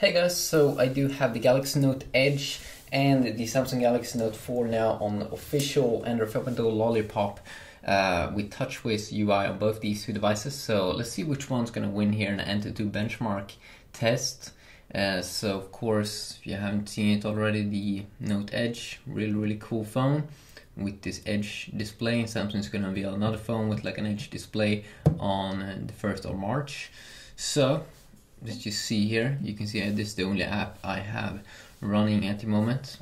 Hey guys, so I do have the Galaxy Note Edge and the Samsung Galaxy Note 4 now on official Android 5.0 Lollipop uh, with TouchWiz UI on both these two devices. So let's see which one's to win here in an Antutu benchmark test. Uh, so of course, if you haven't seen it already, the Note Edge, really really cool phone with this Edge display. Samsung's to unveil another phone with like an Edge display on the 1st of March. So as you see here. You can see this is the only app I have running at the moment.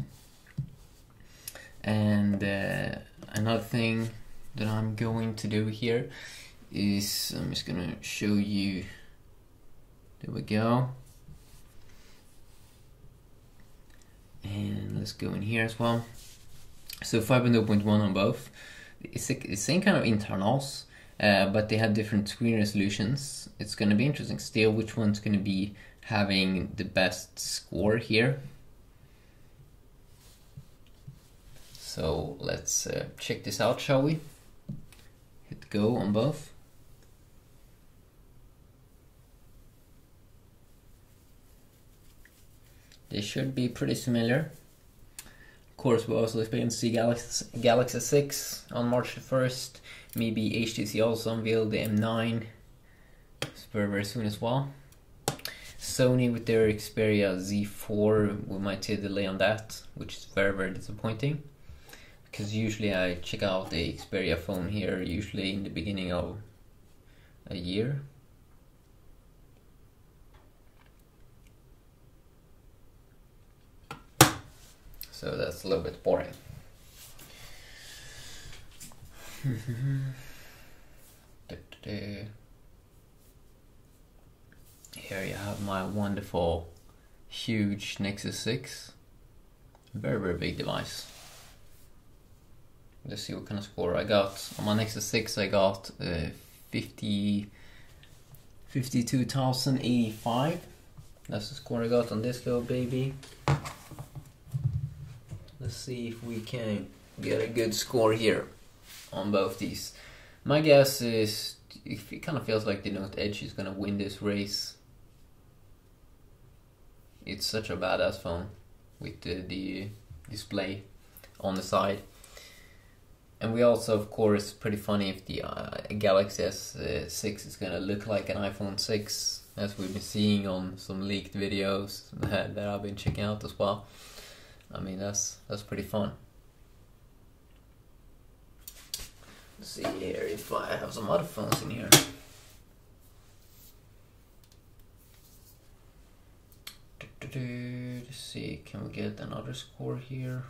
And uh, another thing that I'm going to do here is I'm just gonna show you. There we go. And let's go in here as well. So 5.0.1 on both. It's the same kind of internals uh, but they have different screen resolutions. It's going to be interesting still which one's going to be having the best score here. So let's uh, check this out, shall we? Hit go on both. They should be pretty similar. Course, we also expect to see Galaxy, Galaxy 6 on March the 1st maybe HTC also unveiled the M9 very very soon as well. Sony with their Xperia Z4, we might see a delay on that, which is very very disappointing. Because usually I check out the Xperia phone here, usually in the beginning of a year. So that's a little bit boring. Here you have my wonderful, huge Nexus 6. Very, very big device. Let's see what kind of score I got. On my Nexus 6 I got uh, 50, 52,085. That's the score I got on this little baby. Let's see if we can get a good score here on both these. My guess is it kind of feels like the Note Edge is gonna win this race. It's such a badass phone with the, the display on the side. And we also, of course, pretty funny if the uh, Galaxy S6 is gonna look like an iPhone 6, as we've been seeing on some leaked videos that, that I've been checking out as well. I mean, that's that's pretty fun. Let's see here if I have some other phones in here. Let's see, can we get another score here?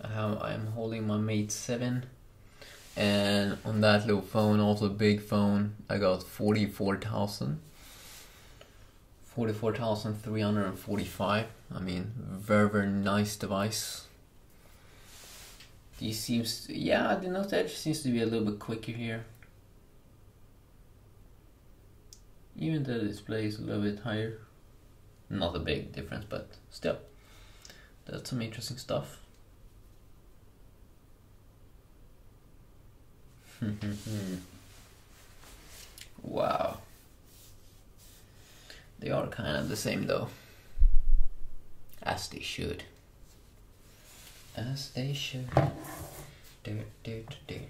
I have I'm holding my Mate 7 and on that little phone, also big phone, I got 44,000. 44,345. I mean, very very nice device. These seems, to, yeah, the Note Edge seems to be a little bit quicker here. Even though the display is a little bit higher. Not a big difference, but still. That's some interesting stuff. wow. They are kind of the same though. As they should as they should. Do, do, do, do.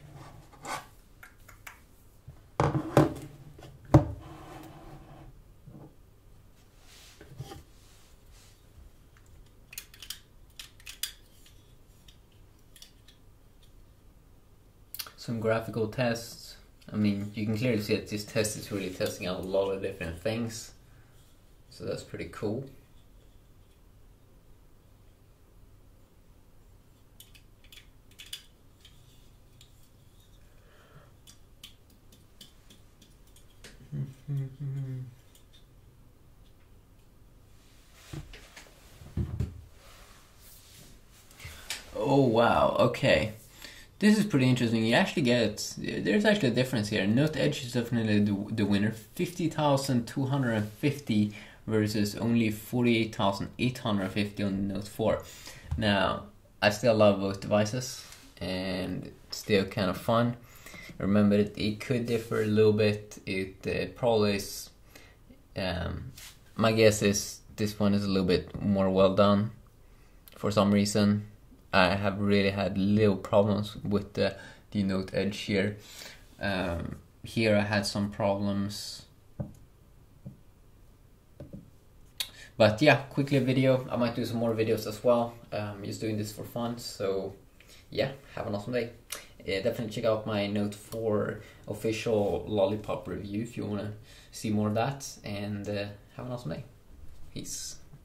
Some graphical tests. I mean, you can clearly see that this test is really testing out a lot of different things. So that's pretty cool. Oh wow, okay. This is pretty interesting. You actually get there's actually a difference here. Note Edge is definitely the, the winner. Fifty thousand two hundred and fifty versus only forty eight thousand eight hundred and fifty on the Note Four. Now, I still love both devices, and still kind of fun. Remember, it, it could differ a little bit. It uh, probably is Um, my guess is this one is a little bit more well done. For some reason, I have really had little problems with the the note edge here. Um, here I had some problems. But yeah, quickly a video. I might do some more videos as well. Um, just doing this for fun. So yeah, have an awesome day. Uh, definitely check out my Note 4 official Lollipop review if you want to see more of that. And uh, have an awesome day. Peace.